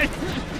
はい。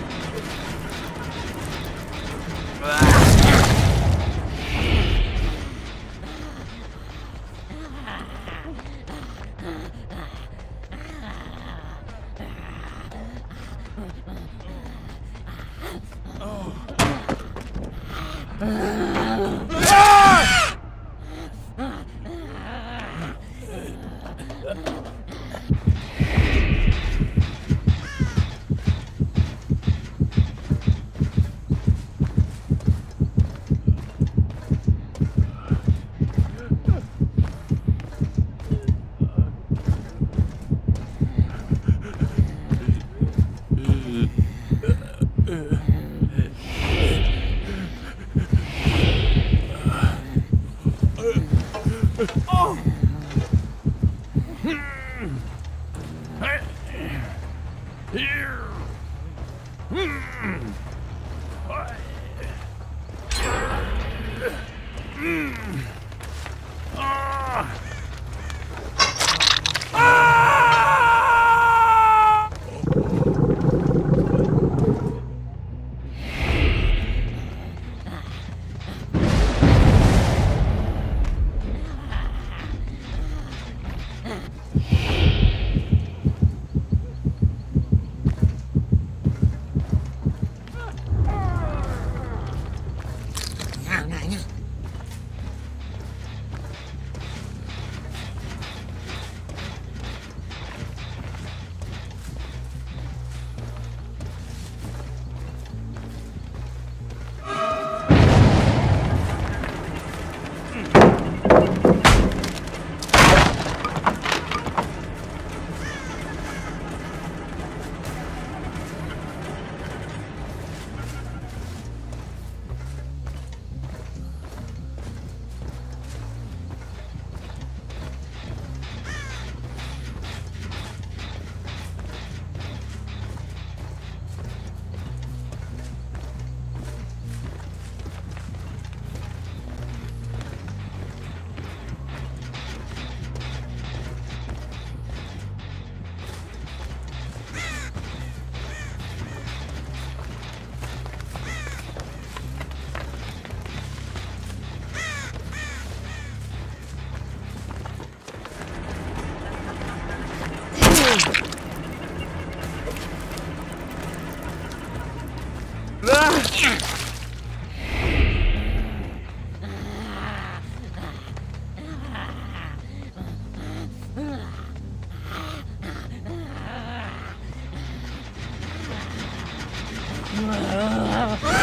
Ah.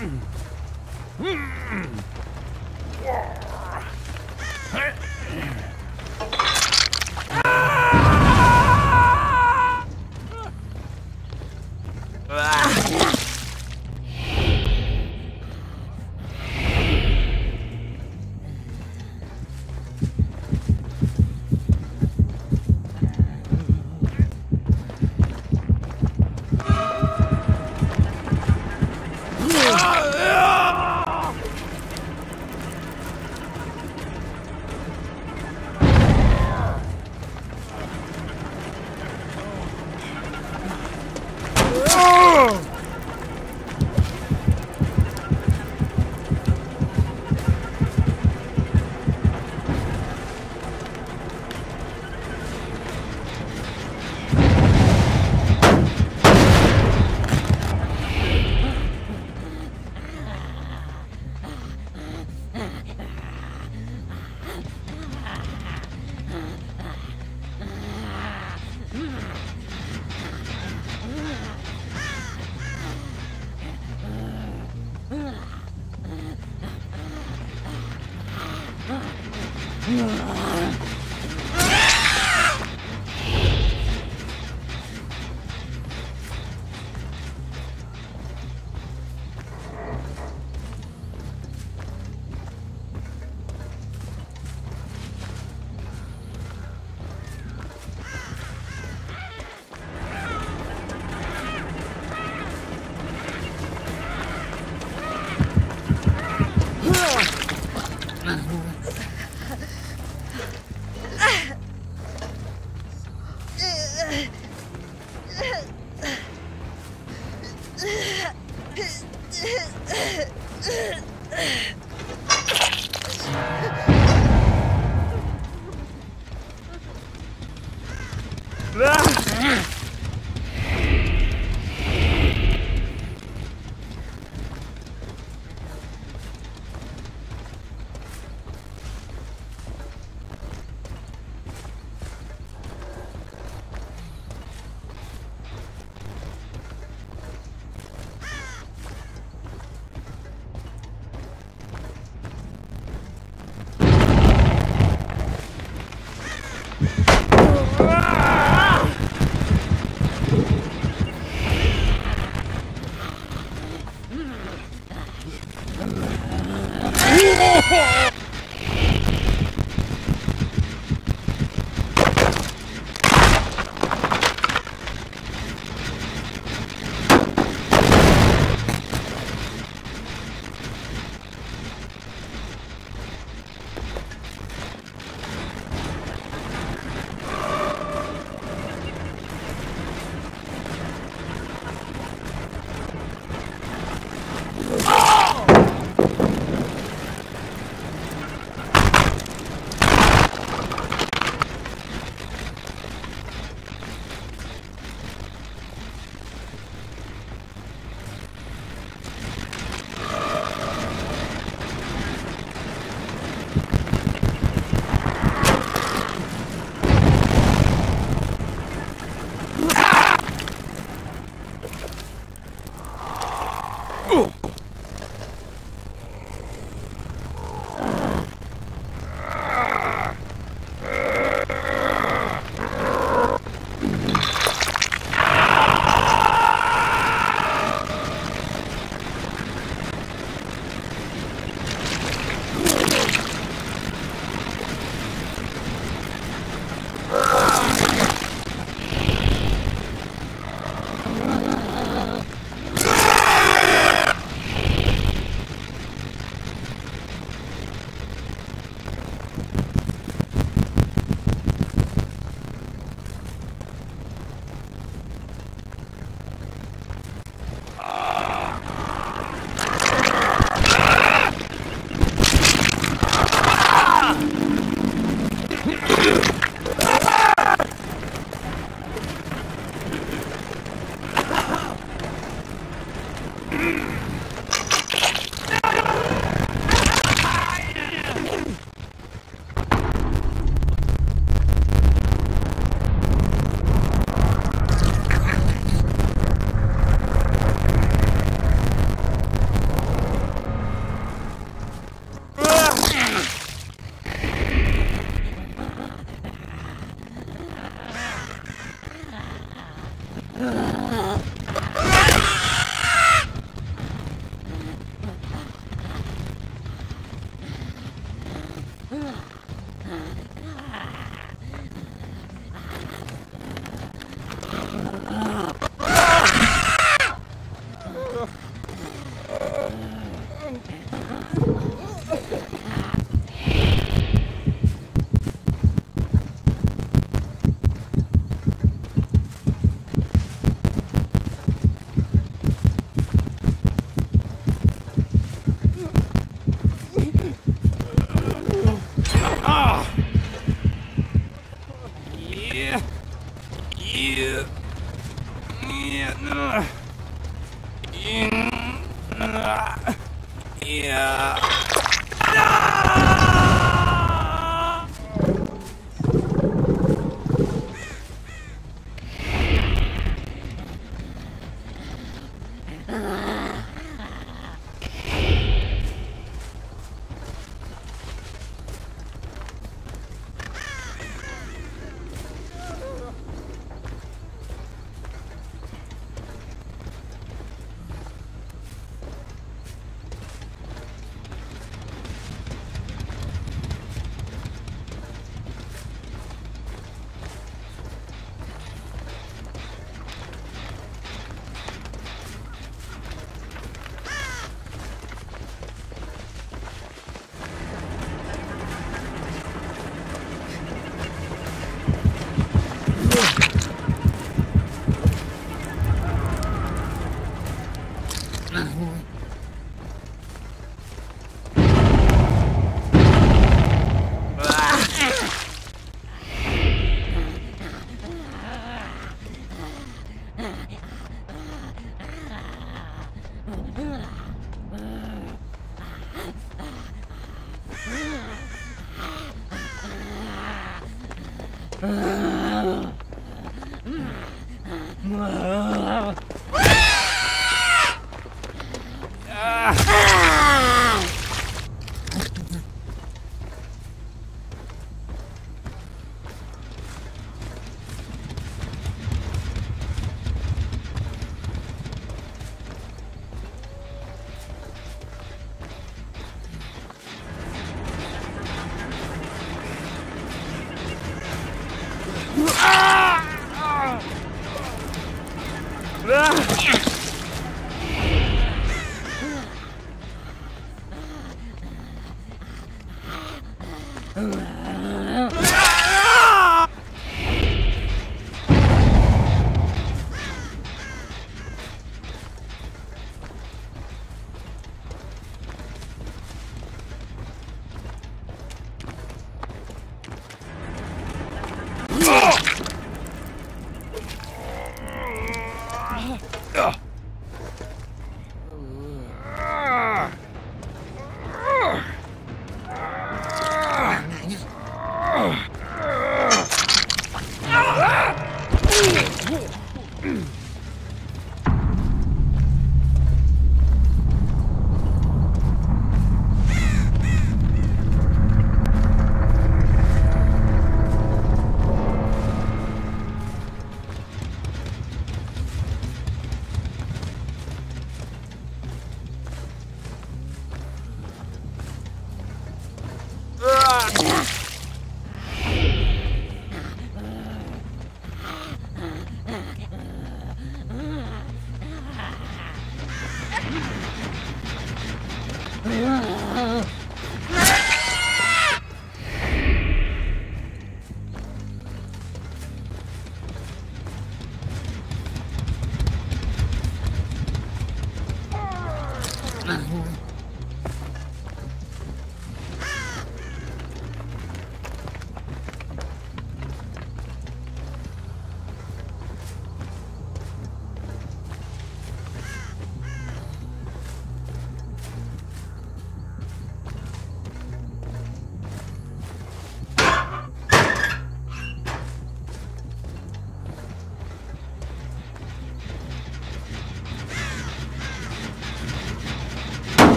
Mm. Mm. 음. Ugh.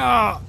А.